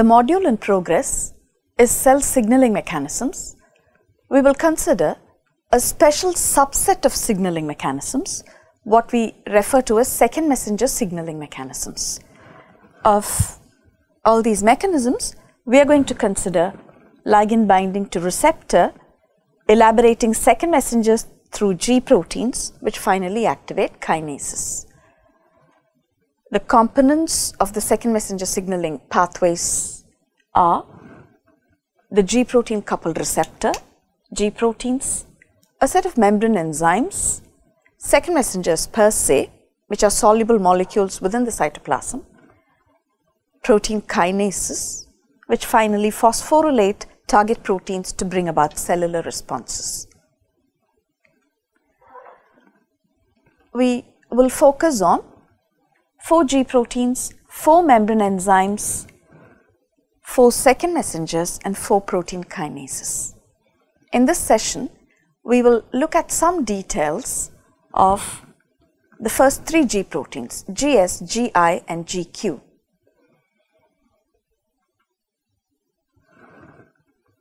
The module in progress is cell signaling mechanisms. We will consider a special subset of signaling mechanisms, what we refer to as second messenger signaling mechanisms. Of all these mechanisms, we are going to consider ligand binding to receptor, elaborating second messengers through G proteins, which finally activate kinases. The components of the second messenger signaling pathways are the G protein coupled receptor, G proteins, a set of membrane enzymes, second messengers per se, which are soluble molecules within the cytoplasm, protein kinases, which finally phosphorylate target proteins to bring about cellular responses. We will focus on 4 G proteins, 4 membrane enzymes, 4 second messengers and 4 protein kinases. In this session, we will look at some details of the first 3 G proteins, GS, GI and GQ.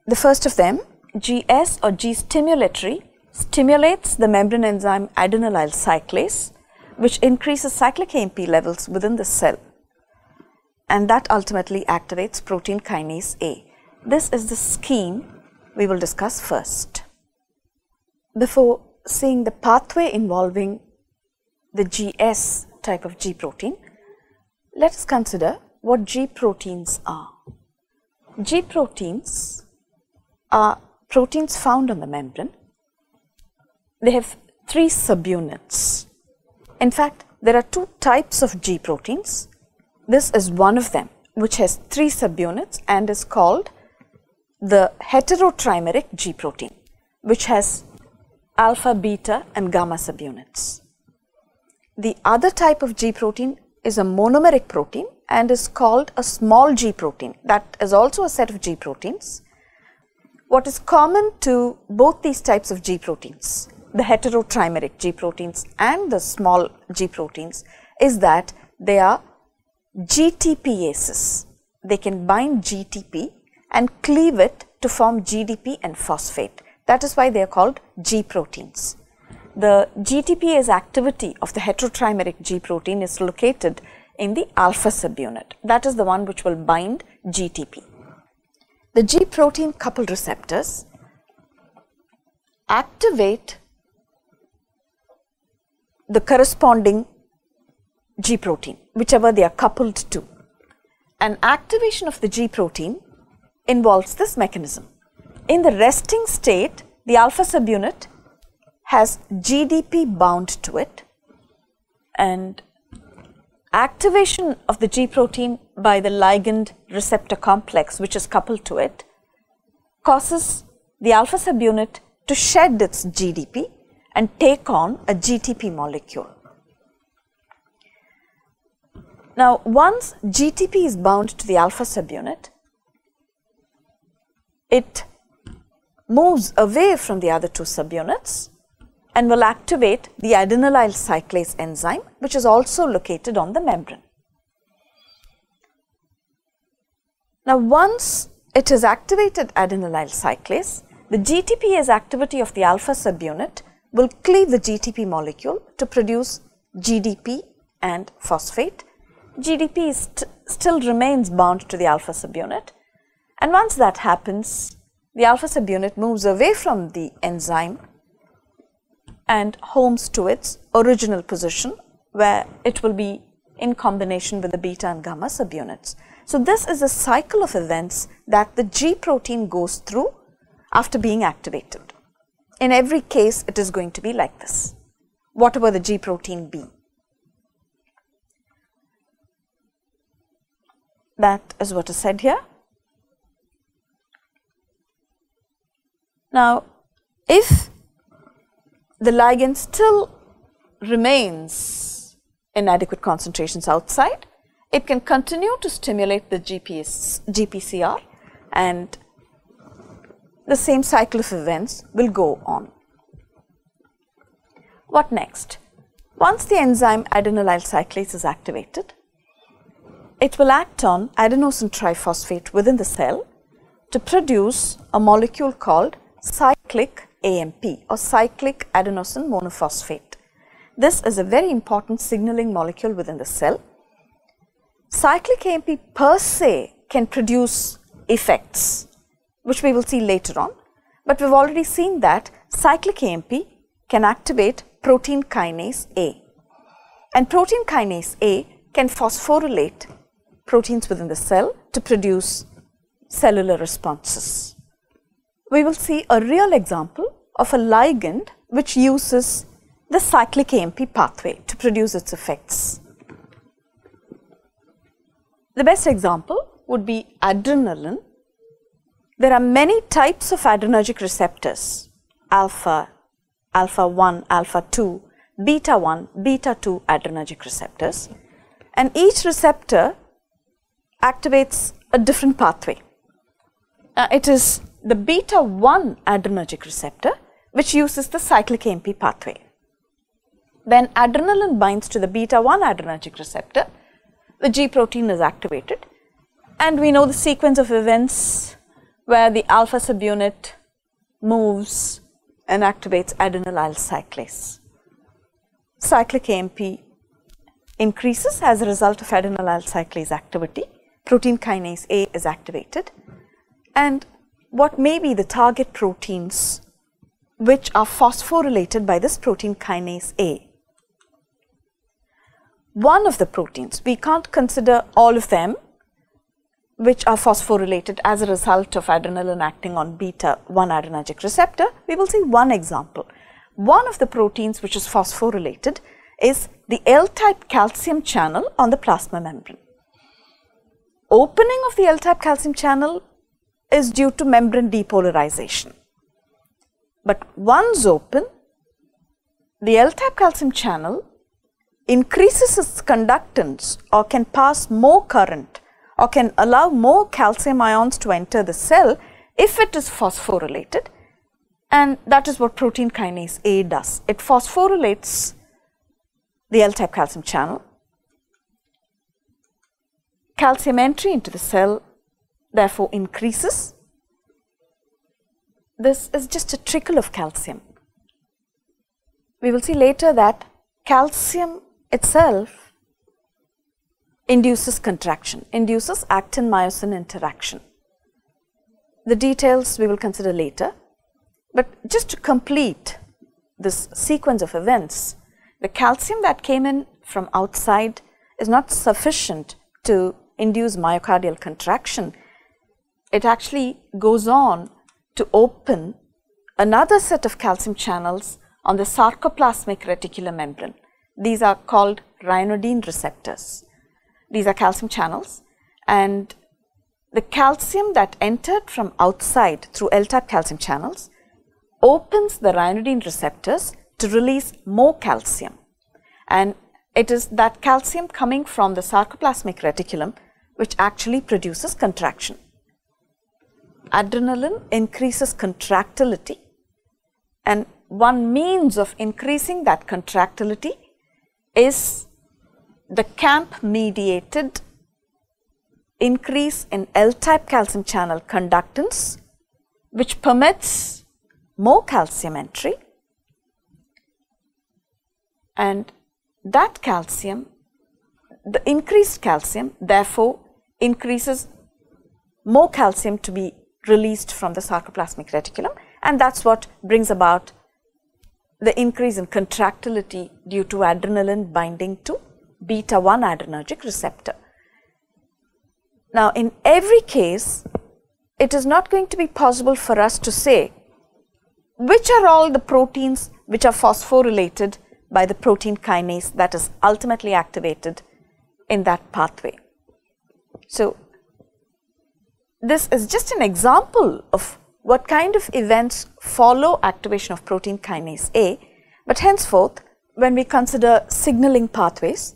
The first of them, GS or G stimulatory, stimulates the membrane enzyme adenylyl cyclase which increases cyclic AMP levels within the cell and that ultimately activates protein kinase A. This is the scheme we will discuss first. Before seeing the pathway involving the GS type of G protein, let us consider what G proteins are. G proteins are proteins found on the membrane. They have three subunits. In fact, there are two types of G proteins. This is one of them, which has three subunits and is called the heterotrimeric G protein, which has alpha, beta, and gamma subunits. The other type of G protein is a monomeric protein and is called a small g protein. That is also a set of G proteins. What is common to both these types of G proteins the heterotrimeric G proteins and the small G proteins is that they are GTPases. They can bind GTP and cleave it to form GDP and phosphate. That is why they are called G proteins. The GTPase activity of the heterotrimeric G protein is located in the alpha subunit. That is the one which will bind GTP. The G protein coupled receptors activate the corresponding G protein, whichever they are coupled to. An activation of the G protein involves this mechanism. In the resting state, the alpha subunit has GDP bound to it and activation of the G protein by the ligand receptor complex which is coupled to it causes the alpha subunit to shed its GDP and take on a GTP molecule. Now, once GTP is bound to the alpha subunit, it moves away from the other two subunits and will activate the adenylyl cyclase enzyme, which is also located on the membrane. Now, once it has activated adenylyl cyclase, the GTPase activity of the alpha subunit will cleave the GTP molecule to produce GDP and phosphate. GDP st still remains bound to the alpha subunit and once that happens, the alpha subunit moves away from the enzyme and homes to its original position where it will be in combination with the beta and gamma subunits. So, this is a cycle of events that the G protein goes through after being activated. In every case, it is going to be like this, whatever the G protein be. That is what is said here. Now, if the ligand still remains in adequate concentrations outside, it can continue to stimulate the GPS, GPCR and the same cycle of events will go on. What next? Once the enzyme adenylyl cyclase is activated, it will act on adenosine triphosphate within the cell to produce a molecule called cyclic AMP or cyclic adenosine monophosphate. This is a very important signaling molecule within the cell. Cyclic AMP per se can produce effects, which we will see later on, but we've already seen that cyclic AMP can activate protein kinase A. And protein kinase A can phosphorylate proteins within the cell to produce cellular responses we will see a real example of a ligand which uses the cyclic AMP pathway to produce its effects. The best example would be adrenaline. There are many types of adrenergic receptors, alpha, alpha 1, alpha 2, beta 1, beta 2 adrenergic receptors and each receptor activates a different pathway. Uh, it is the beta 1 adrenergic receptor, which uses the cyclic AMP pathway. When adrenaline binds to the beta 1 adrenergic receptor, the G protein is activated, and we know the sequence of events where the alpha subunit moves and activates adenylyl cyclase. Cyclic AMP increases as a result of adenylyl cyclase activity. Protein kinase A is activated, and what may be the target proteins which are phosphorylated by this protein kinase A. One of the proteins, we can't consider all of them which are phosphorylated as a result of adrenaline acting on beta 1 adrenergic receptor. We will see one example. One of the proteins which is phosphorylated is the L-type calcium channel on the plasma membrane. Opening of the L-type calcium channel is due to membrane depolarization. But once open, the L-type calcium channel increases its conductance or can pass more current or can allow more calcium ions to enter the cell if it is phosphorylated and that is what protein kinase A does. It phosphorylates the L-type calcium channel. Calcium entry into the cell therefore increases. This is just a trickle of calcium. We will see later that calcium itself induces contraction, induces actin-myosin interaction. The details we will consider later, but just to complete this sequence of events, the calcium that came in from outside is not sufficient to induce myocardial contraction it actually goes on to open another set of calcium channels on the sarcoplasmic reticular membrane. These are called ryanodine receptors. These are calcium channels. And the calcium that entered from outside through L-type calcium channels opens the ryanodine receptors to release more calcium. And it is that calcium coming from the sarcoplasmic reticulum which actually produces contraction. Adrenaline increases contractility. And one means of increasing that contractility is the CAMP mediated increase in L-type calcium channel conductance which permits more calcium entry. And that calcium, the increased calcium therefore increases more calcium to be released from the sarcoplasmic reticulum. And that's what brings about the increase in contractility due to adrenaline binding to beta 1 adrenergic receptor. Now, in every case, it is not going to be possible for us to say which are all the proteins which are phosphorylated by the protein kinase that is ultimately activated in that pathway. So, this is just an example of what kind of events follow activation of protein kinase A, but henceforth, when we consider signaling pathways,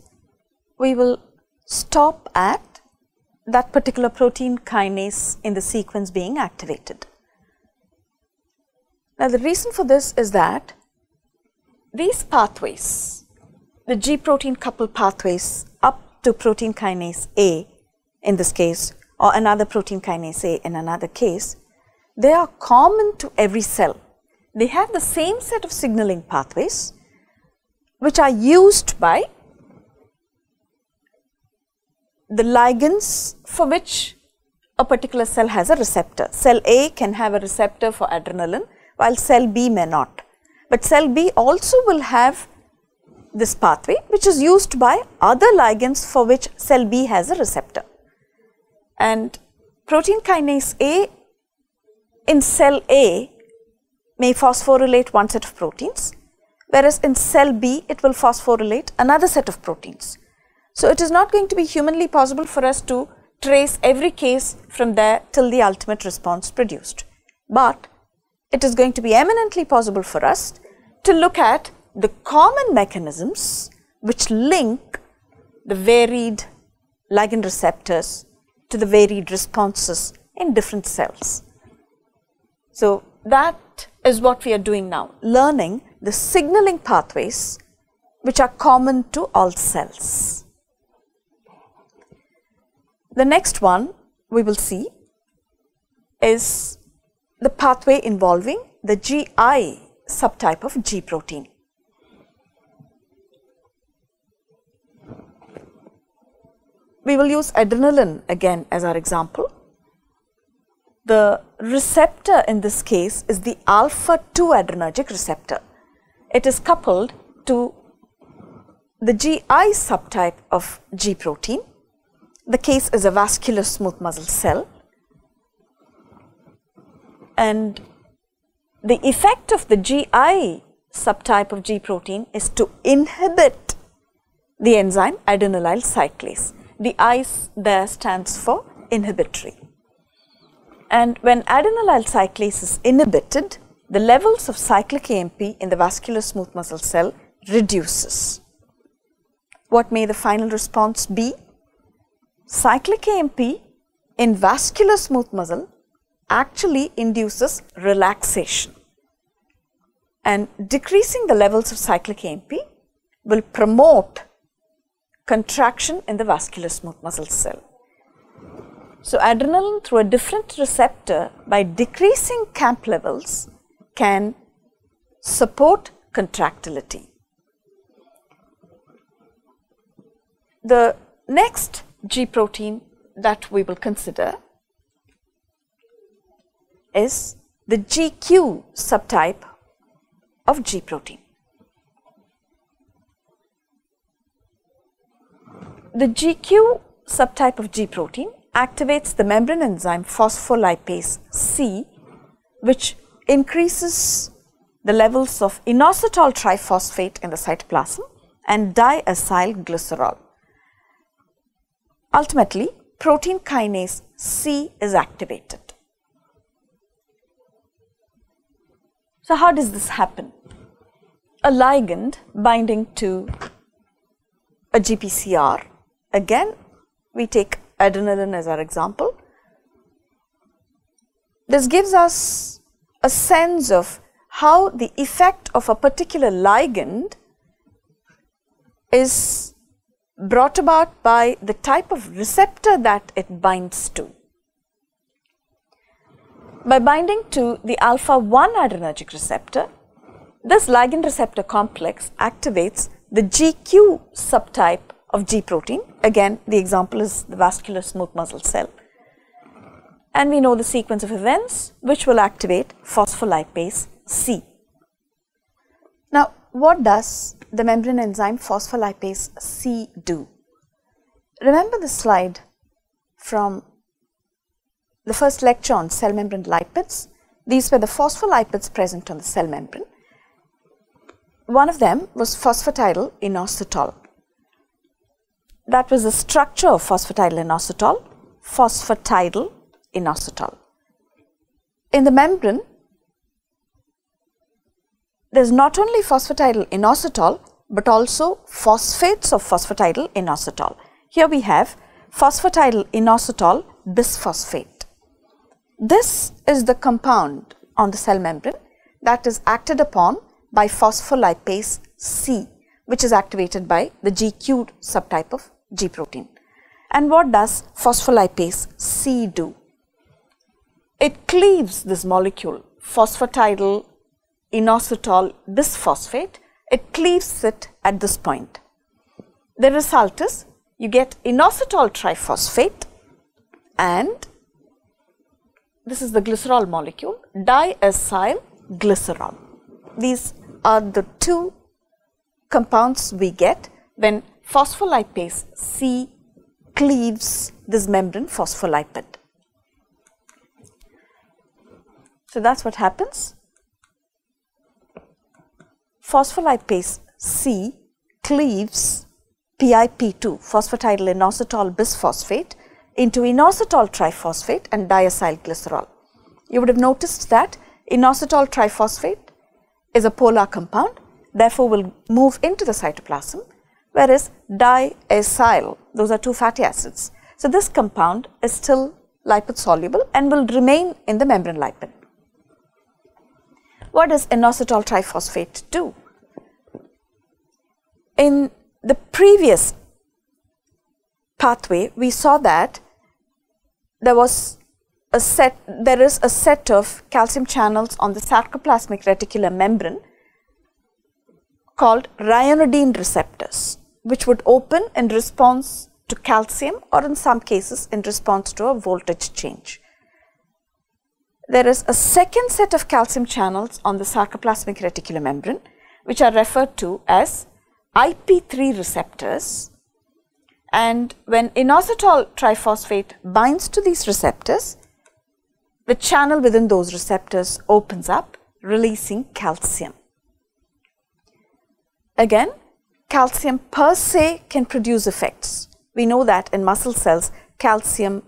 we will stop at that particular protein kinase in the sequence being activated. Now, the reason for this is that these pathways, the G protein coupled pathways up to protein kinase A in this case, or another protein kinase A in another case, they are common to every cell. They have the same set of signaling pathways which are used by the ligands for which a particular cell has a receptor. Cell A can have a receptor for adrenaline while cell B may not. But cell B also will have this pathway which is used by other ligands for which cell B has a receptor. And protein kinase A in cell A may phosphorylate one set of proteins, whereas in cell B it will phosphorylate another set of proteins. So, it is not going to be humanly possible for us to trace every case from there till the ultimate response produced. But it is going to be eminently possible for us to look at the common mechanisms which link the varied ligand receptors to the varied responses in different cells. So, that is what we are doing now, learning the signaling pathways which are common to all cells. The next one we will see is the pathway involving the GI subtype of G protein. We will use adrenaline again as our example. The receptor in this case is the alpha 2 adrenergic receptor. It is coupled to the GI subtype of G protein the case is a vascular smooth muscle cell. And the effect of the GI subtype of G protein is to inhibit the enzyme adenylyl cyclase. The I there stands for inhibitory. And when adenylyl cyclase is inhibited, the levels of cyclic AMP in the vascular smooth muscle cell reduces. What may the final response be? Cyclic AMP in vascular smooth muscle actually induces relaxation and decreasing the levels of cyclic AMP will promote contraction in the vascular smooth muscle cell. So, adrenaline through a different receptor by decreasing CAMP levels can support contractility. The next G protein that we will consider is the GQ subtype of G protein. The GQ subtype of G protein activates the membrane enzyme phospholipase C, which increases the levels of inositol triphosphate in the cytoplasm and diacyl glycerol. Ultimately, protein kinase C is activated. So, how does this happen? A ligand binding to a GPCR, again, we take adrenaline as our example. This gives us a sense of how the effect of a particular ligand is brought about by the type of receptor that it binds to. By binding to the alpha 1 adrenergic receptor, this ligand receptor complex activates the GQ subtype of G protein. Again, the example is the vascular smooth muscle cell. And we know the sequence of events which will activate phospholipase C. Now, what does the membrane enzyme phospholipase C do? Remember the slide from the first lecture on cell membrane lipids. These were the phospholipids present on the cell membrane. One of them was phosphatidyl inositol. That was the structure of phosphatidyl inositol, phosphatidyl inositol. In the membrane, there is not only phosphatidyl inositol, but also phosphates of phosphatidyl inositol. Here we have phosphatidyl inositol bisphosphate. This is the compound on the cell membrane that is acted upon by phospholipase C, which is activated by the GQ subtype of G protein. And what does phospholipase C do? It cleaves this molecule, phosphatidyl inositol bisphosphate, it cleaves it at this point. The result is you get inositol triphosphate and this is the glycerol molecule, diacyl glycerol. These are the two compounds we get when phospholipase C cleaves this membrane phospholipid. So that's what happens. Phospholipase C cleaves PIP2, phosphatidyl inositol bisphosphate, into inositol triphosphate and diacylglycerol. You would have noticed that inositol triphosphate is a polar compound, therefore will move into the cytoplasm, whereas diacyl, those are two fatty acids. So, this compound is still lipid soluble and will remain in the membrane lipid. What does inositol triphosphate do? In the previous pathway, we saw that there was a set, there is a set of calcium channels on the sarcoplasmic reticular membrane called ryanodine receptors, which would open in response to calcium or in some cases in response to a voltage change. There is a second set of calcium channels on the sarcoplasmic reticular membrane, which are referred to as IP3 receptors and when inositol triphosphate binds to these receptors, the channel within those receptors opens up, releasing calcium. Again, calcium per se can produce effects. We know that in muscle cells, calcium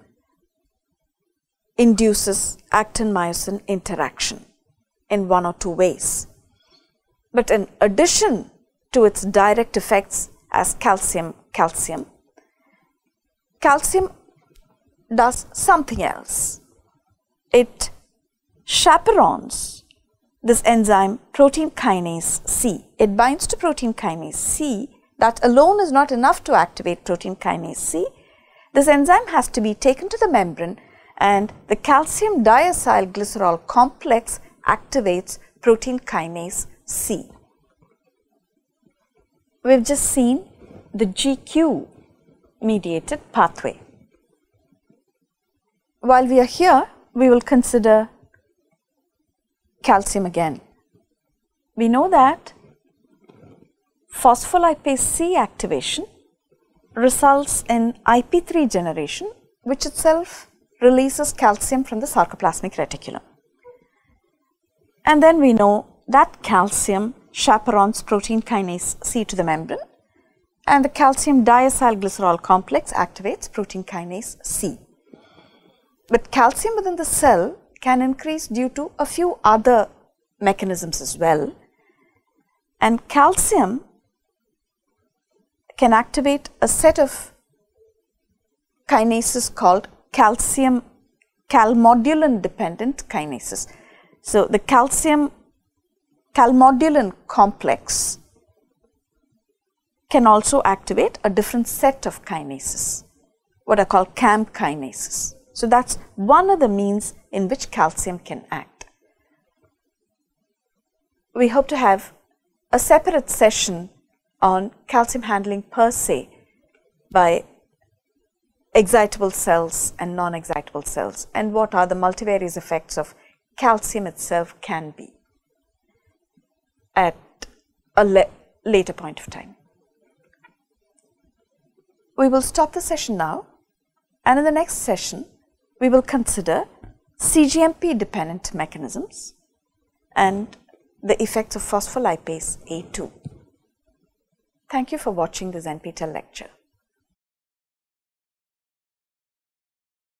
induces actin-myosin interaction in one or two ways. But in addition to its direct effects as calcium, calcium, calcium does something else. It chaperones this enzyme protein kinase C. It binds to protein kinase C. That alone is not enough to activate protein kinase C. This enzyme has to be taken to the membrane and the calcium diacylglycerol complex activates protein kinase C. We've just seen the GQ mediated pathway. While we are here, we will consider calcium again. We know that phospholipase C activation results in IP3 generation, which itself releases calcium from the sarcoplasmic reticulum. And then we know that calcium chaperones protein kinase C to the membrane and the calcium diacylglycerol complex activates protein kinase C. But calcium within the cell can increase due to a few other mechanisms as well. And calcium can activate a set of kinases called calcium calmodulin dependent kinases. So, the calcium calmodulin complex can also activate a different set of kinases, what are called CAM kinases. So that's one of the means in which calcium can act. We hope to have a separate session on calcium handling per se by excitable cells and non-excitable cells and what are the multivarious effects of calcium itself can be at a later point of time. We will stop the session now and in the next session we will consider CGMP dependent mechanisms and the effects of phospholipase A2. Thank you for watching this NPTEL lecture.